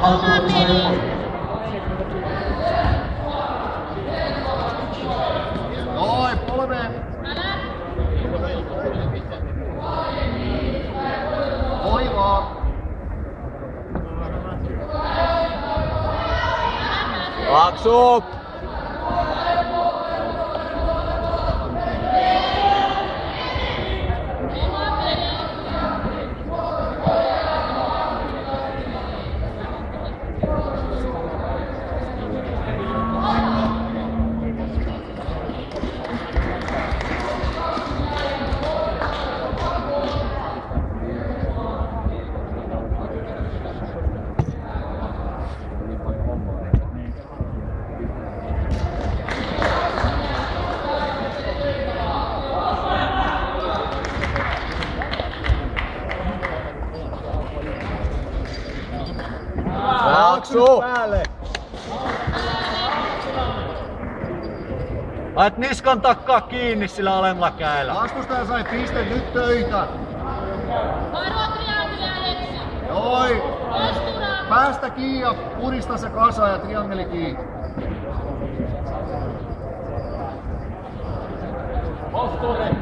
Haltuun saa joku. Noin, polve. Oi vaan. Aksu! Aksu! Päälle. Lait niskan takkaa kiinni sillä alemmalla käellä. Vastustaja sai piste, nyt töitä. Postura. Päästä kiinni ja purista se kasa ja triangeli kiinni. Posture.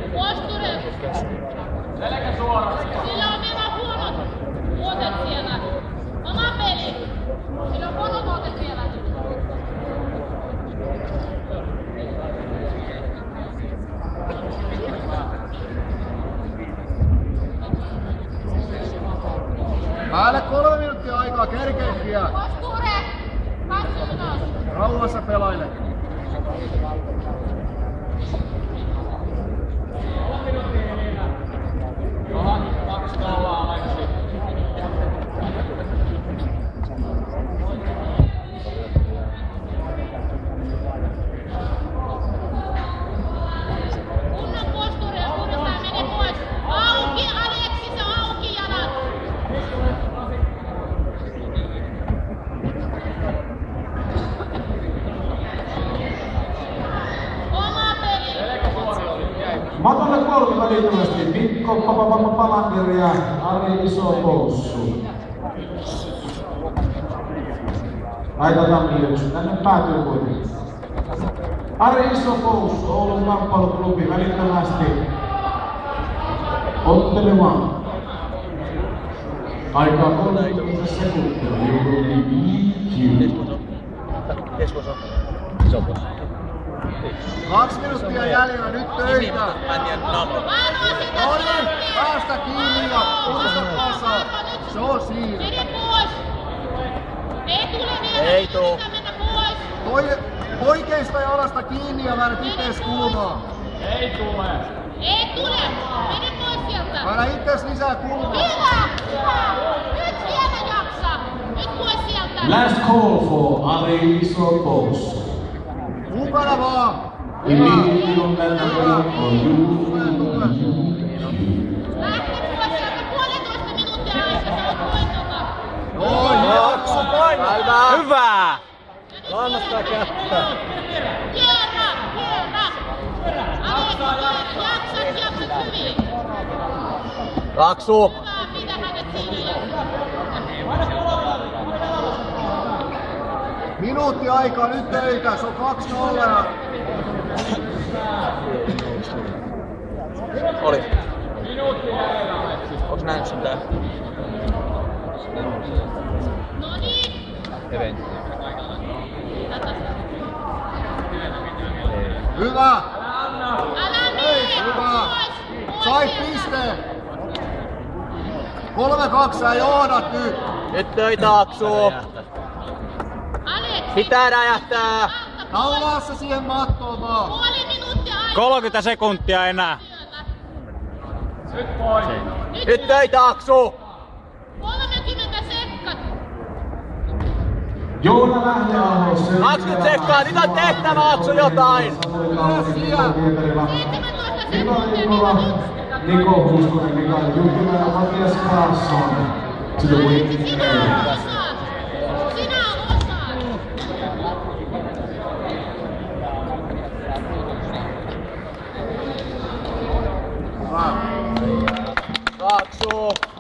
Selkä suoraksi. Sillä on vielä huonot tuotet siellä. Oma peli. Sillä on huono tuotet vielä. Päälle kolme minuuttia aikaa, ylös. Rauhassa pelaile. Kunnon posture ja puristaa mene pois. Auki Aleksi, se on auki jalat. Oma peli. Matolle kolme välittömästi. Mikko Papapapa Palander ja Ari Isopoussu. Laitetaan yksi. Tänne päätyy kuitenkin. Ari Isopoussu, Oulun kamppailuklubi välittömästi. Ottelemaan. Aikaa 30 sekuntia. You will be EQ. Kaksi minuuttia jäljellä, nyt töitä. No niin, syöttiä. päästä kiinni ja purista kasa. Se on siinä. Mene pois. Ei tule vielä. Ei tuu. Sitä mennä pois. Toi, oikeista jalasta kiinni ja väännät ittees kulmaa. Ei tule. Mene pois sieltä. Väännä ittees lisää kulmaa. Hyvä. Hyvä. Nyt vielä jaksa. Nyt pois sieltä. Last call for Ari Isopoussu. In me you can or you Hyvä! Lannasta kättä. Kierrä, kierrä. Jaksat, jaksat hyvin. Laksu. Minuutti aikaa, nyt töitä. Se on 2-0 ja Oli. Onks nähnyt sen tää? No niin. Event. hyvä. Älä mene. Hyvä. Sait pisteen. 3-2 sä johdat nyt. Nyt töitä Aksu! Pitää räjähtää! Naulaa se siihen mattoon vaan. Puoli minuuttia aikaa. 30 sekuntia enää. Nyt Nyt töitä Aksu! 30 sekkat. Joona Lähdeaho. 20 sekkaa, nyt on tehtävä Aksu jotain! Samuli Kauppi, Niko Pietarila. 17 Mika Niin Niko Huskonen, Mikael Juhtimä ja Matias Karlsson. To the winning Hyvä. Aksu!